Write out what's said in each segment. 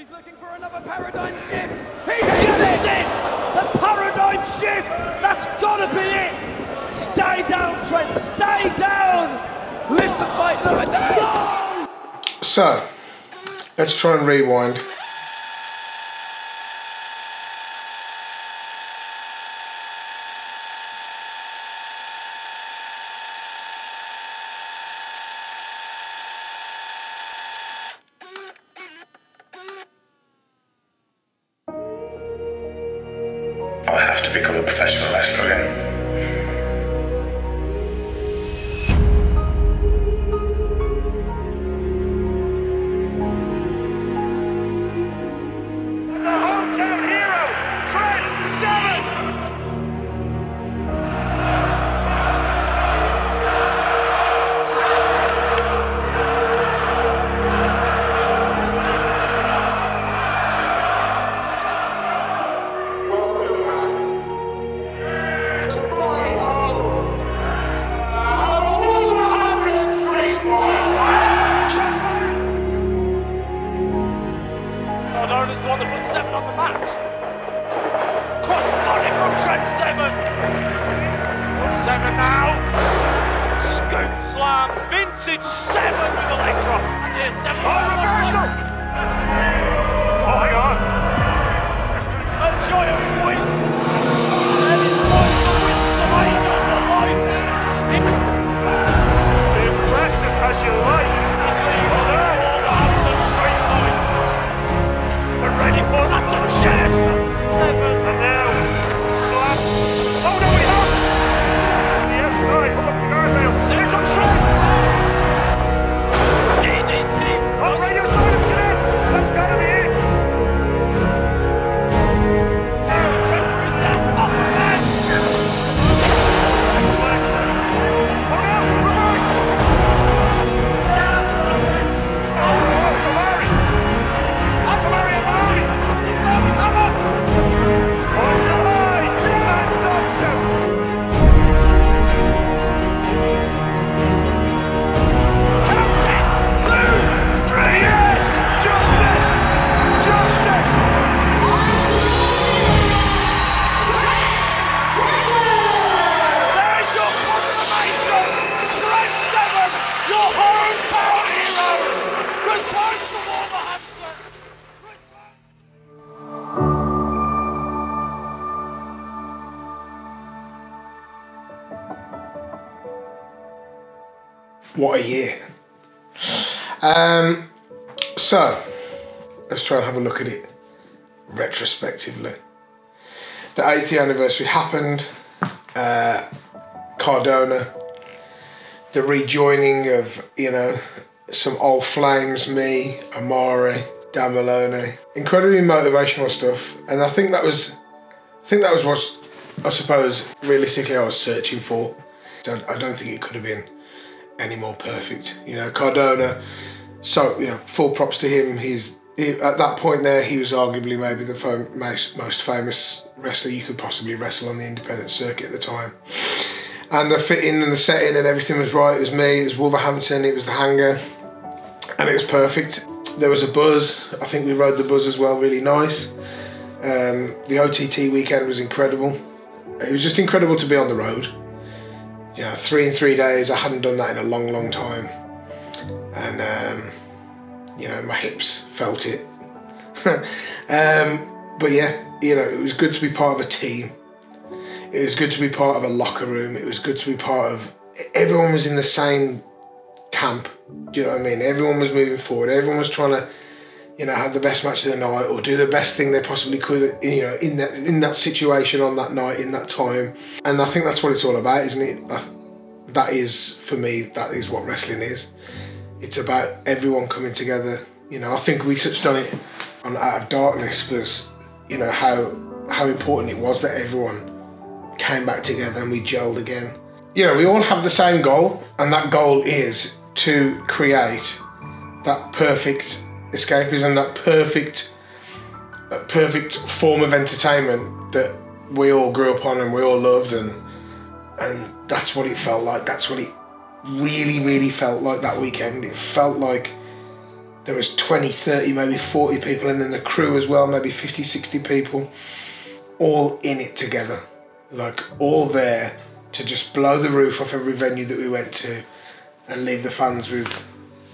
He's looking for another paradigm shift. He gets it. The paradigm shift. That's gotta be it. Stay down, Trent. Stay down. Live to fight another day. No! So, let's try and rewind. anniversary happened, uh, Cardona, the rejoining of, you know, some old flames, me, Amari, Dan Moloney. Incredibly motivational stuff. And I think that was, I think that was what I suppose realistically I was searching for. I don't think it could have been any more perfect. You know, Cardona, so, you know, full props to him. He's at that point there. He was arguably maybe the fam- most, most famous wrestler you could possibly wrestle on the independent circuit at the time. And the fitting and the setting and everything was right. It was me. It was Wolverhampton. It was the hangar, and it was perfect. There was a buzz. I think we rode the buzz as well. Really nice. Um, the OTT weekend was incredible. It was just incredible to be on the road you know, three in three days. I hadn't done that in a long, long time, and um, you know, my hips felt it. um, but yeah, you know, it was good to be part of a team. It was good to be part of a locker room. It was good to be part of. Everyone was in the same camp. Do you know what I mean? Everyone was moving forward. Everyone was trying to, you know, have the best match of the night or do the best thing they possibly could. You know, in that in that situation on that night in that time. And I think that's what it's all about, isn't it? That is for me. That is what wrestling is. It's about everyone coming together. You know, I think we touched on it on Out of Darkness was, you know, how how important it was that everyone came back together and we gelled again. You know, we all have the same goal, and that goal is to create that perfect escapism, that perfect, that perfect form of entertainment that we all grew up on and we all loved, and and that's what it felt like. That's what it really, really felt like that weekend. It felt like there was 20, 30, maybe 40 people, and then the crew as well, maybe 50, 60 people, all in it together. Like, all there to just blow the roof off every venue that we went to and leave the fans with,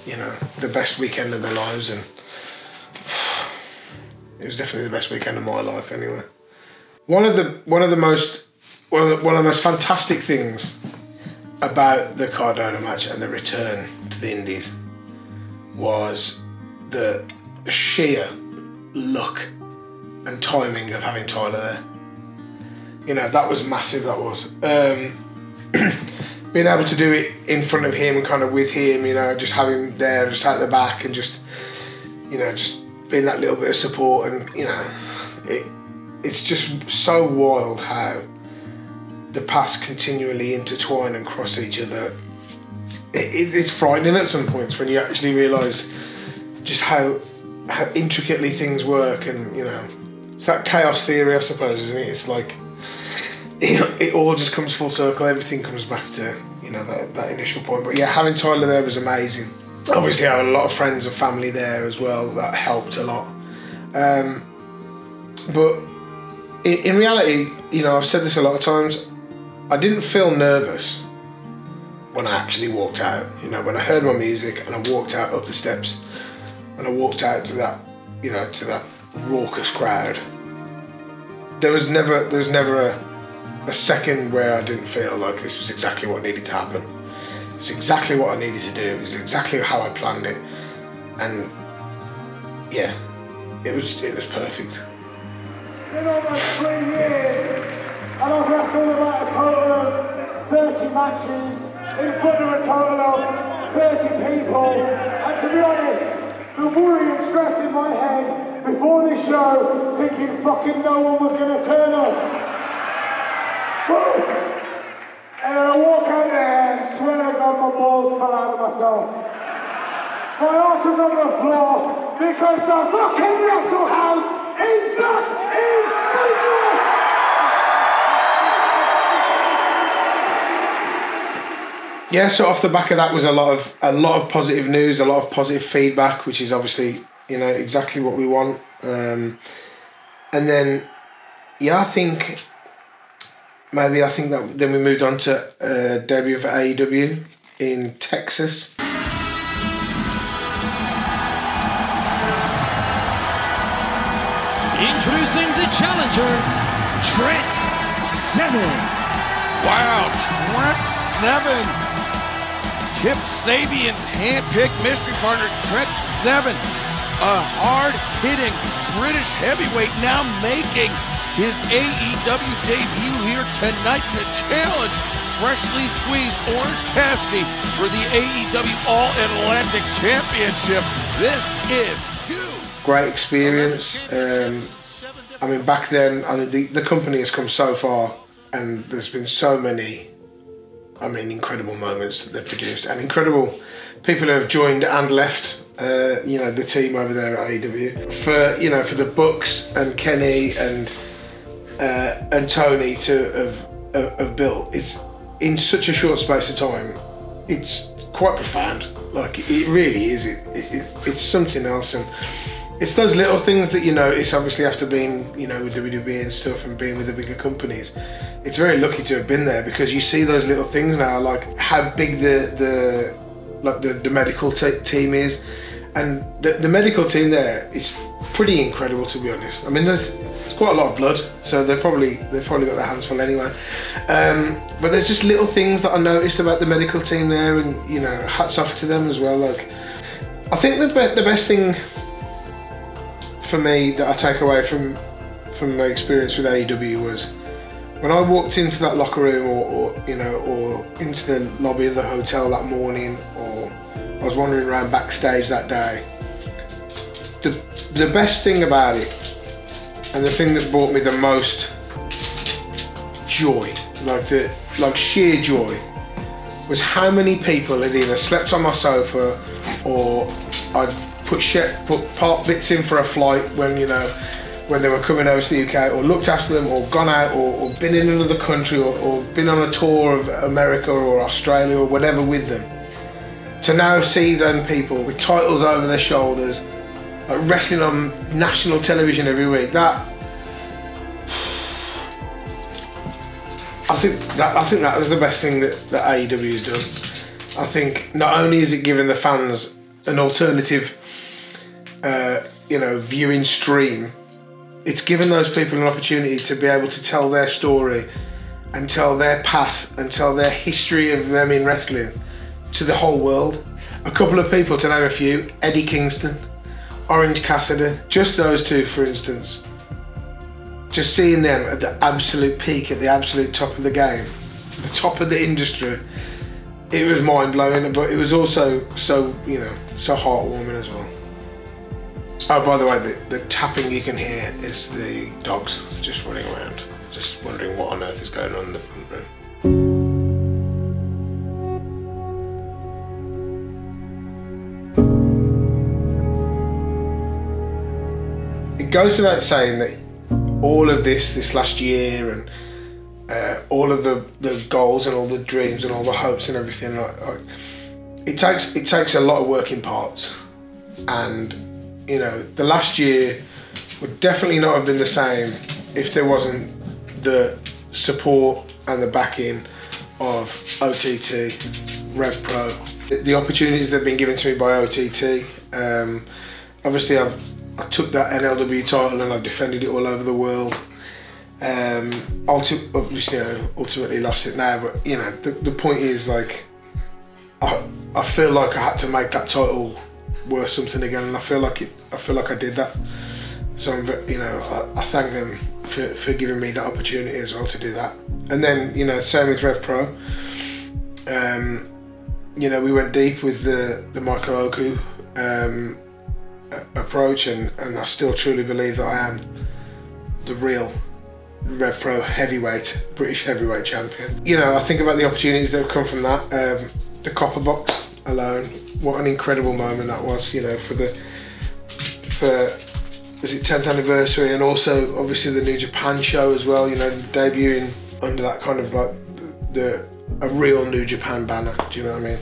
you know, the best weekend of their lives. And it was definitely the best weekend of my life, anyway. One of the one of the most one of the, one of the most fantastic things about the Cardona match and the return to the Indies was the sheer luck and timing of having Tyler there. You know, that was massive, that was. Um, being able to do it in front of him and kind of with him, you know, just having him there, just at the back and just, you know, just being that little bit of support and, you know, it, it's just so wild how the paths continually intertwine and cross each other. It, it, it's frightening at some points when you actually realise just how how intricately things work, and you know, it's that chaos theory, I suppose, isn't it? It's like it, it all just comes full circle. Everything comes back to you know that, that initial point. But yeah, having Tyler there was amazing. Obviously, I had a lot of friends and family there as well. That helped a lot. Um, but in, in reality, you know, I've said this a lot of times. I didn't feel nervous when I actually walked out. You know, when I heard my music and I walked out up the steps and I walked out to that, you know, to that raucous crowd. There was never, there was never a, a second where I didn't feel like this was exactly what needed to happen. It's exactly what I needed to do. It was exactly how I planned it, and yeah, it was it was perfect. And I've wrestled about a total of 30 matches in front of a total of 30 people. And to be honest, the worry and stress in my head before this show, thinking fucking no one was going to turn up. And I walk out there and swear to God my balls fell out of myself. My ass was on the floor because the fucking Wrestle House is back in business! Yeah, so off the back of that was a lot of a lot of positive news, a lot of positive feedback, which is obviously you know exactly what we want. Um, and then, yeah, I think maybe I think that then we moved on to uh, debut for AEW in Texas. Introducing the challenger, Trent Seven. Wow, Trent Seven. Kip Sabian's hand-picked mystery partner, Trent Seven. A hard-hitting British heavyweight now making his AEW debut here tonight to challenge freshly squeezed Orange Cassidy for the AEW All-Atlantic Championship. This is huge. Great experience. Um, I mean, back then, I mean, the, the company has come so far, and there's been so many, I mean, incredible moments that they've produced, and incredible people who have joined and left. Uh, you know, the team over there at AEW for you know for the Bucks and Kenny and uh, and Tony to have, have have built. It's in such a short space of time. It's quite profound. Like it really is. It, it it's something else and it's those little things that you notice obviously after being you know with WWE and stuff and being with the bigger companies it's very lucky to have been there because you see those little things now like how big the the like the, the medical team is. And the, the medical team there is pretty incredible to be honest. I mean there's, there's quite a lot of blood so they're probably they've probably got their hands full anyway. Um, but there's just little things that I noticed about the medical team there and you know hats off to them as well. Like I think the, be- the best thing for me that I take away from from my experience with AEW was when I walked into that locker room or, or you know or into the lobby of the hotel that morning or I was wandering around backstage that day the the best thing about it and the thing that brought me the most joy like the like sheer joy was how many people had either slept on my sofa or I'd put shit, put part bits in for a flight when you know when they were coming over to the UK, or looked after them, or gone out, or, or been in another country, or, or been on a tour of America or Australia or whatever with them. to now see them people with titles over their shoulders, like wrestling on national television every week, that I think that I think that was the best thing that, that AEW has done. I think not only is it giving the fans an alternative, uh, you know, viewing stream, it's given those people an opportunity to be able to tell their story and tell their path and tell their history of them in wrestling to the whole world. A couple of people, to name a few, Eddie Kingston, Orange Cassidy, just those two, for instance. Just seeing them at the absolute peak, at the absolute top of the game, the top of the industry, it was mind blowing, but it was also so, you know, so heartwarming as well. Oh, by the way, the, the tapping you can hear is the dogs just running around, just wondering what on earth is going on in the front room. It goes without saying that all of this, this last year, and uh, all of the, the goals and all the dreams and all the hopes and everything, like, like, it takes it takes a lot of working parts, and you know the last year would definitely not have been the same if there wasn't the support and the backing of OTT, RevPro, the, the opportunities that have been given to me by OTT. Um, obviously, I've I took that NLW title and I've defended it all over the world. Um, ulti- obviously, you know, ultimately lost it now, but you know, the, the point is like, I, I feel like I had to make that title worth something again, and I feel like it. I feel like I did that. So I'm, you know, I, I thank them for, for giving me that opportunity as well to do that. And then, you know, same with Rev Pro. Um, you know, we went deep with the the Michael Oku um, approach, and, and I still truly believe that I am the real Rev Pro heavyweight, British heavyweight champion. You know, I think about the opportunities that have come from that. Um, the Copper Box alone, what an incredible moment that was. You know, for the for was it 10th anniversary, and also obviously the New Japan show as well. You know, debuting under that kind of like the, the a real New Japan banner. Do you know what I mean?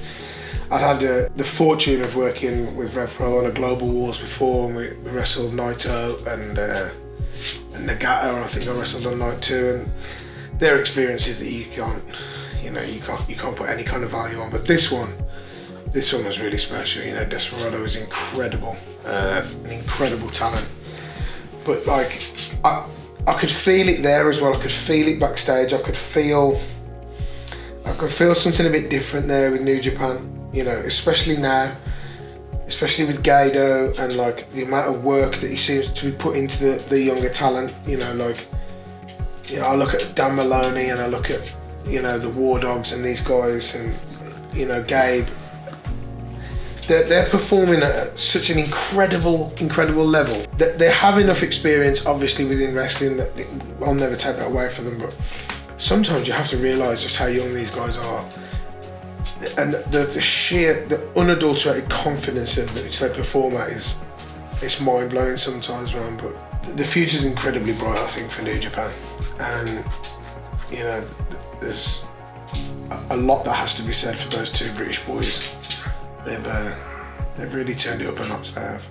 I'd had the, the fortune of working with Rev Pro on a Global Wars before, and we, we wrestled Naito and, uh, and Nagata. I think I wrestled on night two, and they're experiences that you can't, you know, you can't you can't put any kind of value on. But this one, this one was really special. You know, Desperado is incredible, uh, an incredible talent. But like, I I could feel it there as well. I could feel it backstage. I could feel. I could feel something a bit different there with New Japan, you know, especially now, especially with Gedo and like the amount of work that he seems to be put into the, the younger talent, you know, like, you know, I look at Dan Moloney and I look at, you know, the War Dogs and these guys and, you know, Gabe. They're, they're performing at such an incredible, incredible level. They, they have enough experience, obviously, within wrestling that I'll never take that away from them, but sometimes you have to realise just how young these guys are. And the, the sheer, the unadulterated confidence of which they perform at is it's mind blowing sometimes, man. But the future is incredibly bright, I think, for New Japan. And, you know, there's a lot that has to be said for those two British boys. They've, uh, they've really turned it up a notch, they have.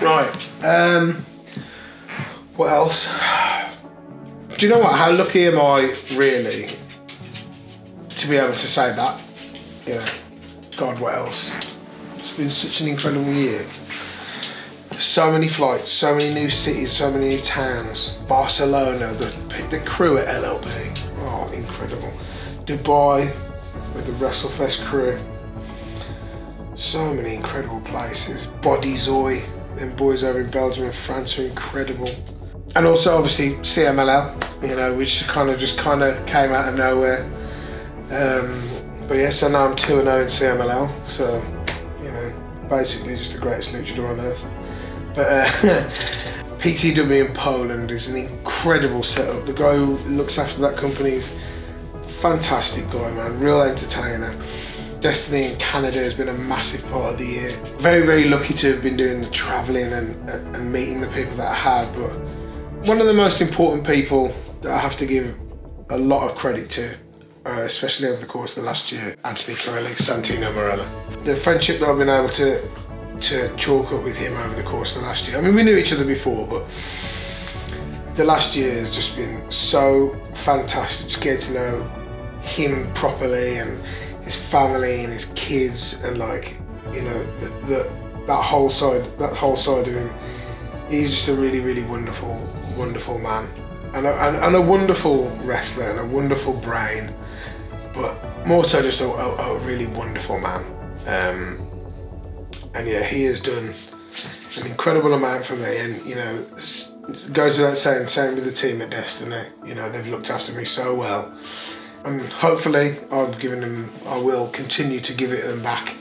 Right. Um, what else? Do you know what? How lucky am I, really, to be able to say that? You know, God, what else? It's been such an incredible year. So many flights, so many new cities, so many new towns. Barcelona, the, the crew at LLP. Oh, incredible. Dubai with the WrestleFest crew. So many incredible places. Body Zoy, them boys over in Belgium and France are incredible. And also obviously CMLL, you know, which kind of just kind of came out of nowhere. Um, but yeah, so now I'm 2 0 in CMLL, so, you know, basically just the greatest luchador on earth. But uh, PTW in Poland is an incredible setup. The guy who looks after that company is fantastic guy, man. Real entertainer. Destiny in Canada has been a massive part of the year. Very, very lucky to have been doing the travelling and, and meeting the people that I have. But one of the most important people that I have to give a lot of credit to, uh, especially over the course of the last year, Anthony Carelli, Santino Marella. The friendship that I've been able to to chalk up with him over the course of the last year. I mean, we knew each other before, but the last year has just been so fantastic to get to know him properly and his family and his kids and like you know the, the that whole side that whole side of him he's just a really really wonderful wonderful man. And a, and, and a wonderful wrestler and a wonderful brain. But more so just a, a, a really wonderful man. Um, and yeah he has done an incredible amount for me. And you know goes without saying same with the team at destiny. You know they've looked after me so well. And hopefully I've given them, I will continue to give it them back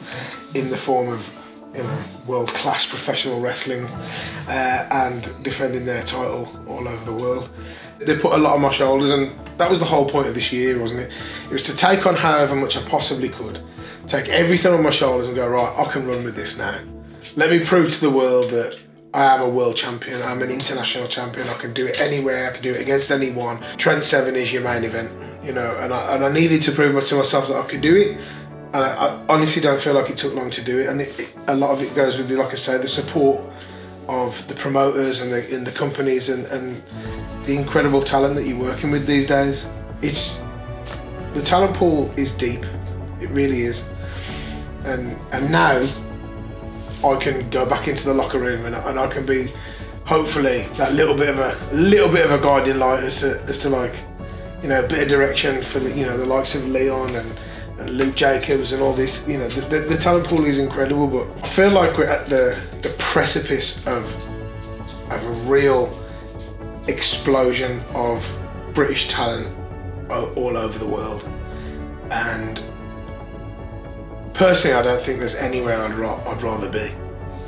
in the form of you know, world class professional wrestling uh, and defending their title all over the world. They put a lot on my shoulders, and that was the whole point of this year, wasn't it? It was to take on however much I possibly could, take everything on my shoulders and go, right, I can run with this now. Let me prove to the world that I am a world champion, I'm an international champion, I can do it anywhere, I can do it against anyone. Trent Seven is your main event you know, and I, and I needed to prove to myself that I could do it. I, I honestly don't feel like it took long to do it. And it, it, a lot of it goes with, the, like I say, the support of the promoters and the, and the companies and, and the incredible talent that you're working with these days. It's the talent pool is deep. It really is. And and now I can go back into the locker room and, and I can be hopefully that little bit of a little bit of a guiding light as to as to like you know, a bit of direction for the, you know the likes of Leon and Luke Jacobs and all this. You know, the, the, the, talent pool is incredible, but I feel like we're at the the precipice of of a real explosion of British talent all over the world, and personally, I don't think there's anywhere I'd, ra- I'd rather be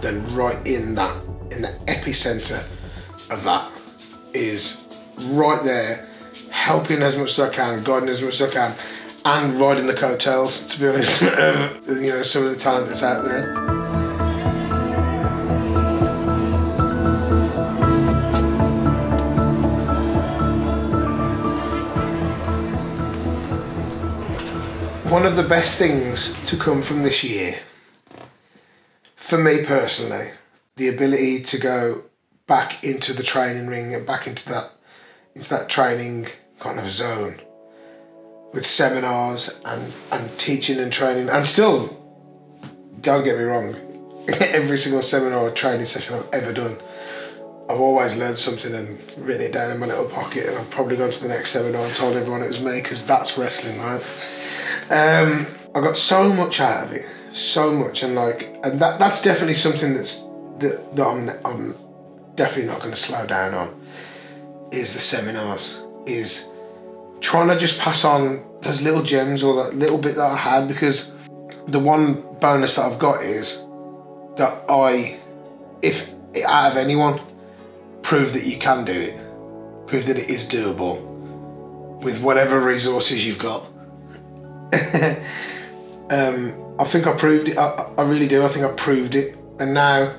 than right in that in the epicenter of that is right there helping as much as I can, guiding as much as I can, and riding the coattails, to be honest, um, you know, some of the talent that's out there. One of the best things to come from this year, for me personally, the ability to go back into the training ring and back into that into that training kind of zone with seminars and, and teaching and training and still don't get me wrong every single seminar or training session I've ever done I've always learned something and written it down in my little pocket and I've probably gone to the next seminar and told everyone it was me because that's wrestling right? Um, I got so much out of it so much and like and that that's definitely something that's that, that I'm, I'm definitely not going to slow down on is the seminars is trying to just pass on those little gems or that little bit that I had because the one bonus that I've got is that I, if out of anyone, prove that you can do it, prove that it is doable with whatever resources you've got. um, I think I proved it. I, I really do. I think I proved it, and now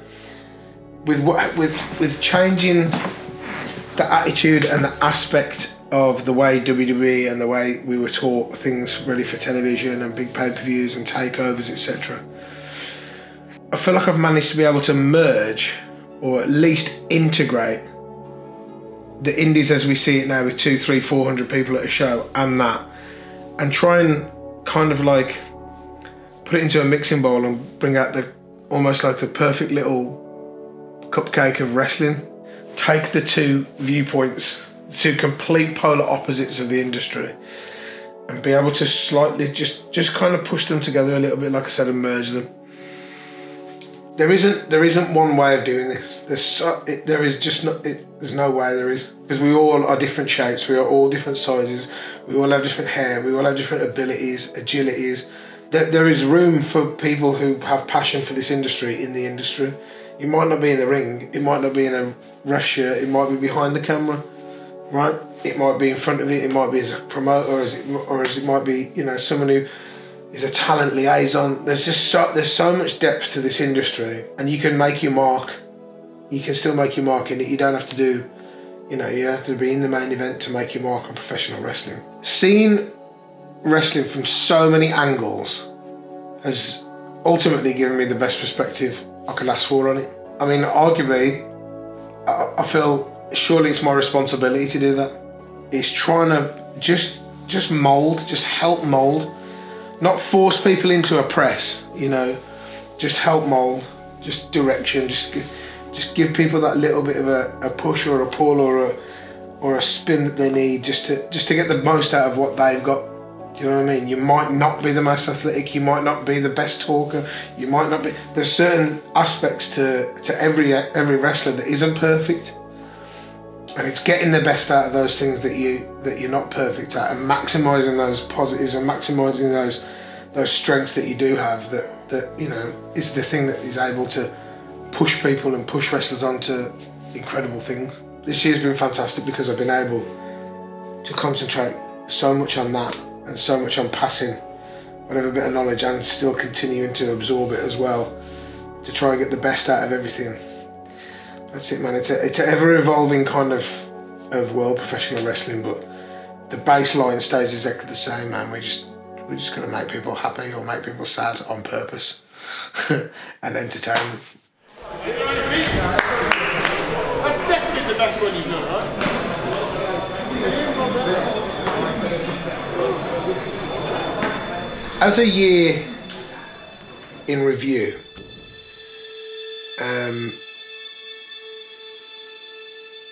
with what with with changing the attitude and the aspect of the way WWE and the way we were taught things ready for television and big pay per views and takeovers, etc. I feel like I've managed to be able to merge or at least integrate the indies as we see it now with two, three, four hundred people at a show and that, and try and kind of like put it into a mixing bowl and bring out the almost like the perfect little cupcake of wrestling. Take the two viewpoints two complete polar opposites of the industry and be able to slightly just just kind of push them together a little bit like I said and merge them. There isn't there isn't one way of doing this. There's so, it, there is just not it, there's no way there is because we all are different shapes we are all different sizes we all have different hair we all have different abilities agilities. There, there is room for people who have passion for this industry in the industry. It might not be in the ring it might not be in a ref shirt it might be behind the camera right? it might be in front of it, it might be as a promoter, or as it, or as it might be, you know, someone who is a talent liaison. There's just so there's so much depth to this industry, and you can make your mark. You can still make your mark in it. You don't have to do, you know, you have to be in the main event to make your mark on professional wrestling. Seeing wrestling from so many angles has ultimately given me the best perspective I could ask for on it. I mean, arguably, I, I feel surely it's my responsibility to do that. It's trying to just just mold, just help mold, not force people into a press. You know, just help mold, just direction, just just give people that little bit of a, a push or a pull or a or a spin that they need just to just to get the most out of what they've got. Do you know what I mean? You might not be the most athletic, you might not be the best talker, you might not be. There's certain aspects to to every every wrestler that isn't perfect and it's getting the best out of those things that you that you're not perfect at and maximizing those positives and maximizing those those strengths that you do have that that you know is the thing that is able to push people and push wrestlers onto incredible things. This year's been fantastic because I've been able to concentrate so much on that and so much on passing. Whatever bit of knowledge and still continuing to absorb it as well to try and get the best out of everything that's it, man. It's a it's an ever evolving kind of of world professional wrestling, but the baseline stays exactly the same, man. We just we just gotta make people happy or make people sad on purpose and entertain them. That's definitely the best one you've done, right? As a year in review, um,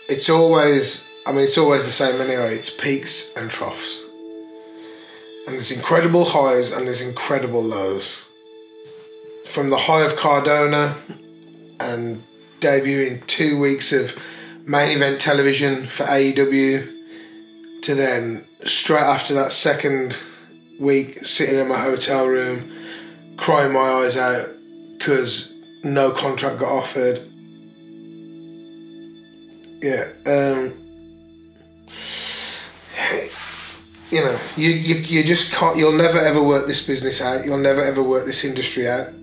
it's always, I mean, it's always the same anyway. It's peaks and troughs. And there's incredible highs and there's incredible lows. From the high of Cardona and debuting two weeks of main event television for AEW to then straight after that second week sitting in my hotel room crying my eyes out because no contract got offered yeah. Um, you know, you, you you just can't. You'll never ever work this business out. You'll never ever work this industry out.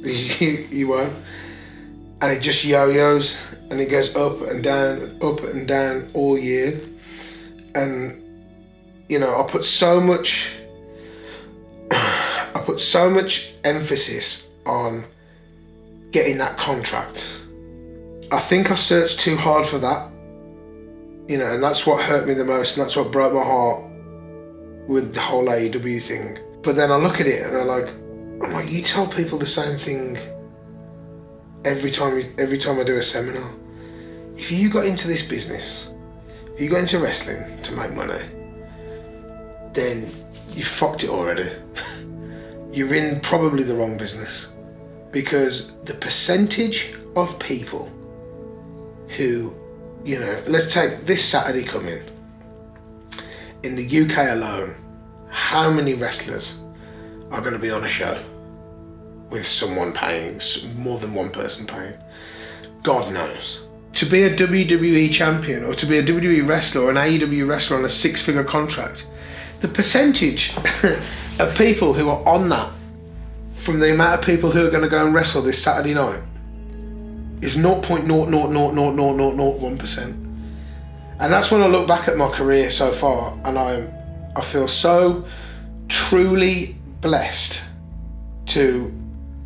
You, you won't. And it just yo-yos, and it goes up and down, up and down all year. And you know, I put so much. I put so much emphasis on getting that contract I think I searched too hard for that. You know, and that's what hurt me the most, and that's what broke my heart with the whole AEW thing. But then I look at it and I'm like, I'm like, you tell people the same thing every time. Every time I do a seminar, if you got into this business, if you got into wrestling to make money, then you fucked it already. You're in probably the wrong business because the percentage of people who, you know, let's take this Saturday coming. In the UK alone, how many wrestlers are going to be on a show with someone paying, more than one person paying? God knows. To be a WWE champion or to be a WWE wrestler or an AEW wrestler on a six figure contract, the percentage of people who are on that from the amount of people who are going to go and wrestle this Saturday night is 0.0000001%. And that's when I look back at my career so far and I I feel so truly blessed to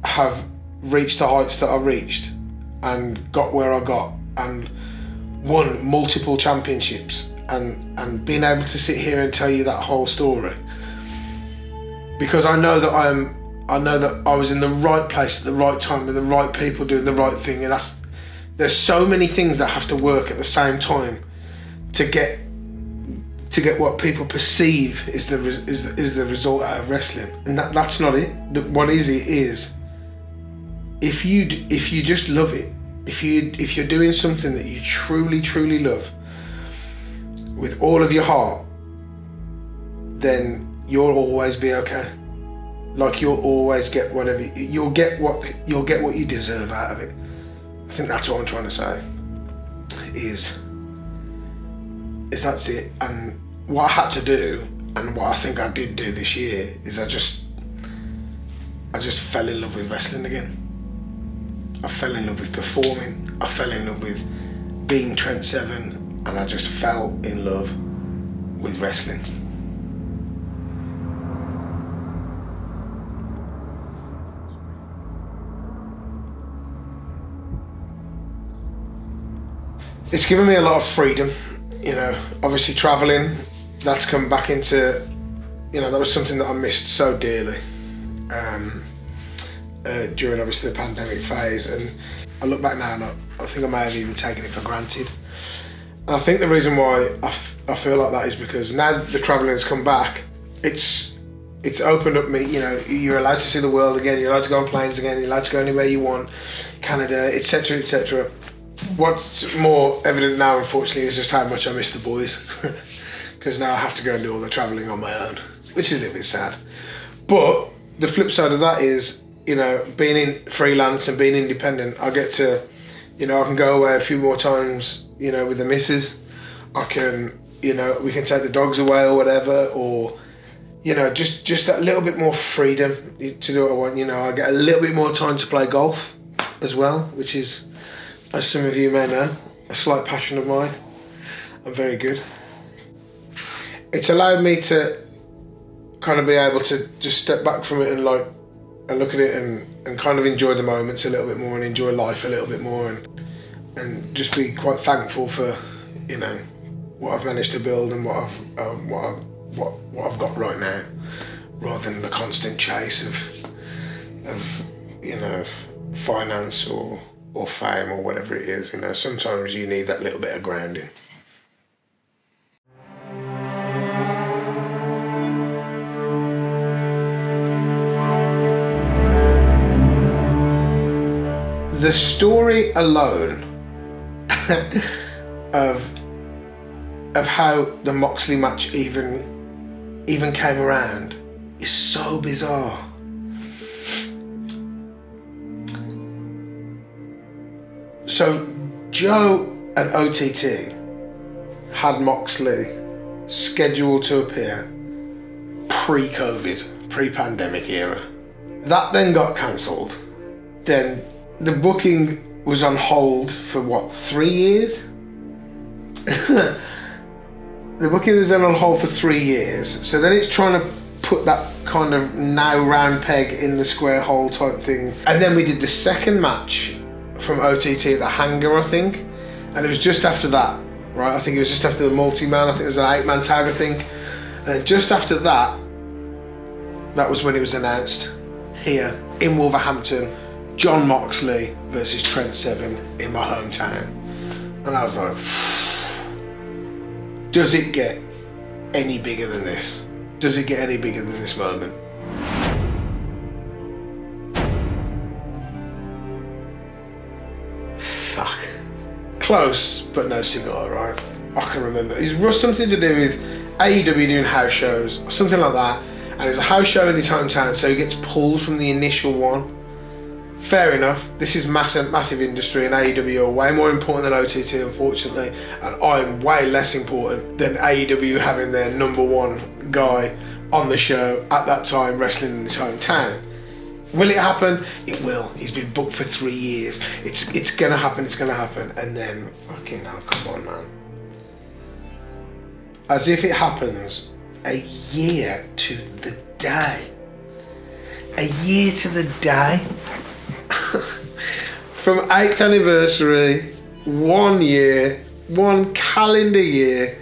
have reached the heights that I reached and got where I got and won multiple championships and and being able to sit here and tell you that whole story because I know that I'm I know that I was in the right place at the right time with the right people doing the right thing, and that's there's so many things that have to work at the same time to get to get what people perceive is the is the, is the result out of wrestling, and that that's not it. What is it is if you if you just love it, if you if you're doing something that you truly truly love with all of your heart, then you'll always be okay like you'll always get whatever you'll get what you'll get what you deserve out of it. I think that's what I'm trying to say. Is is that's it. And what I had to do, and what I think I did do this year, is I just, I just fell in love with wrestling again. I fell in love with performing. I fell in love with being Trent Seven, and I just fell in love with wrestling. It's given me a lot of freedom, you know. Obviously, traveling, that's come back into, you know, that was something that I missed so dearly um, uh, during obviously the pandemic phase. And I look back now and I, I think I may have even taken it for granted. And I think the reason why I, I feel like that is because now the travelling has come back, it's it's opened up me. You know, you're allowed to see the world again. You're allowed to go on planes again. You're allowed to go anywhere you want, Canada, etc., etc. What's more evident now, unfortunately, is just how much I miss the boys. Because now I have to go and do all the travelling on my own, which is a little bit sad. But the flip side of that is, you know, being in freelance and being independent, I get to, you know, I can go away a few more times, you know, with the missus. I can, you know, we can take the dogs away or whatever, or, you know, just just that little bit more freedom to do what I want. You know, I get a little bit more time to play golf as well, which is, as some of you may know, a slight passion of mine. I'm very good. It's allowed me to kind of be able to just step back from it and like and look at it and, and kind of enjoy the moments a little bit more and enjoy life a little bit more and and just be quite thankful for you know what I've managed to build and what I've um, what I've, what what I've got right now rather than the constant chase of of you know finance or or fame or whatever it is you know sometimes you need that little bit of grounding the story alone of of how the Moxley match even even came around is so bizarre. So Joe and OTT had Moxley scheduled to appear pre-COVID, pre-pandemic era. That then got cancelled. Then the booking was on hold for what three years the booking was then on hold for three years so then it's trying to put that kind of now round peg in the square hole type thing and then we did the second match from ott at the hangar i think and it was just after that right i think it was just after the multi-man i think it was an eight-man tag i think and just after that that was when it was announced here in wolverhampton Jon Moxley versus Trent Seven in my hometown. And I was like, does it get any bigger than this? Does it get any bigger than this moment? Close, but no cigar, right? I can remember. It was something to do with AEW doing house shows, or something like that. And it was a house show in his hometown, so he gets pulled from the initial one fair enough. This is massive, massive industry, and AEW are way more important than OTT, unfortunately. And I'm way less important than AEW having their number one guy on the show at that time, wrestling in his hometown. Will it happen? It will. He's been booked for three years. It's it's gonna happen. It's gonna happen. And then, fucking hell, come on, man. As if it happens a year to the day. A year to the day from 8th anniversary, one year, one calendar year,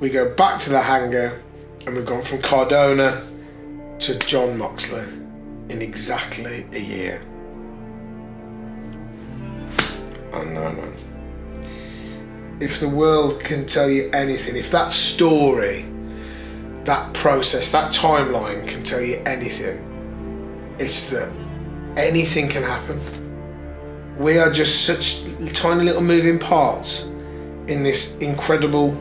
we go back to the hangar and we've gone from Cardona to Jon Moxley in exactly a year. Oh, I know, man. If the world can tell you anything, if that story, that process, that timeline can tell you anything, it's that anything can happen. We are just such tiny little moving parts in this incredible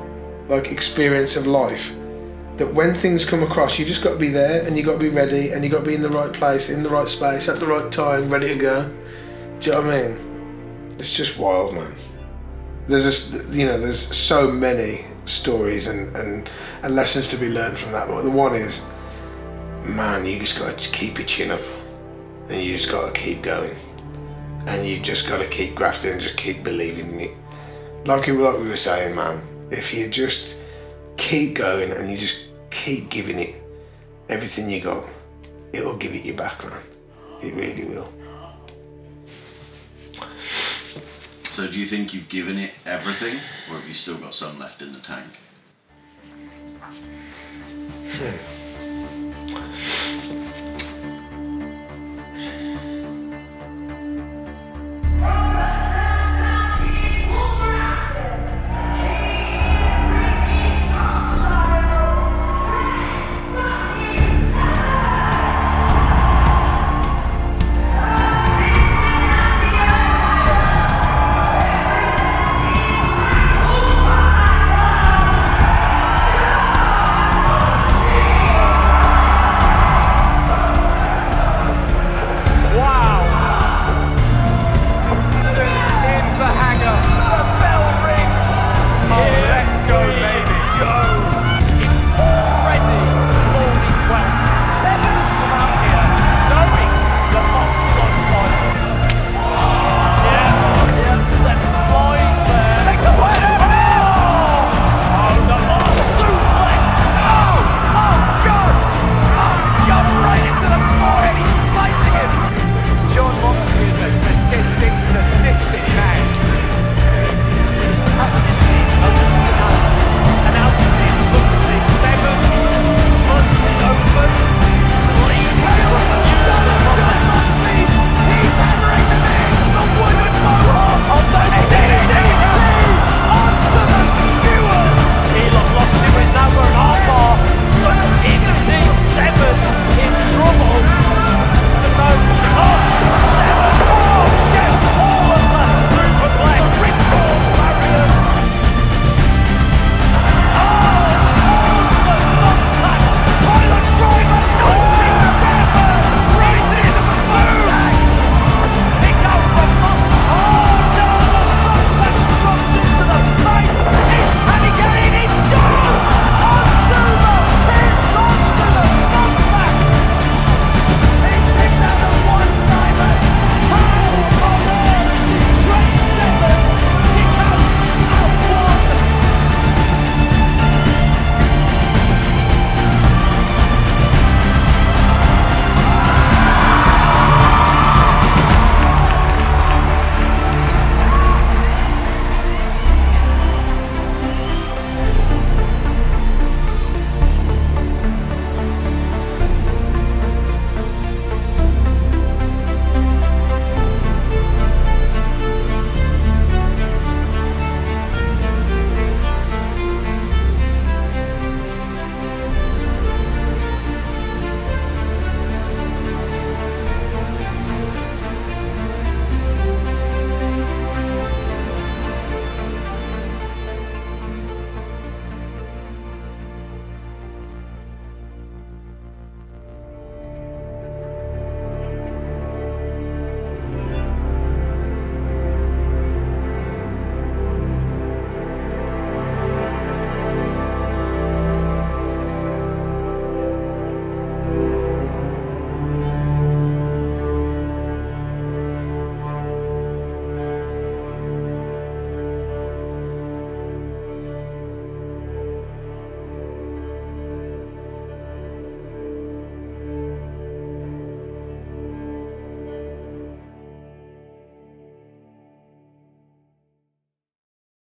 like experience of life that when things come across you just got to be there and you got to be ready and you got to be in the right place in the right space at the right time ready to go do you know what I mean it's just wild man there's just you know there's so many stories and, and, and lessons to be learned from that. But the one is, man, you just got to keep your chin up and you just got to keep going. And you just got to keep grafting and just keep believing in it. Like, like we were saying, man, if you just keep going and you just keep giving it everything you got, it'll give it you back, man. It really will. So do you think you've given it everything, or have you still got some left in the tank? Hmm.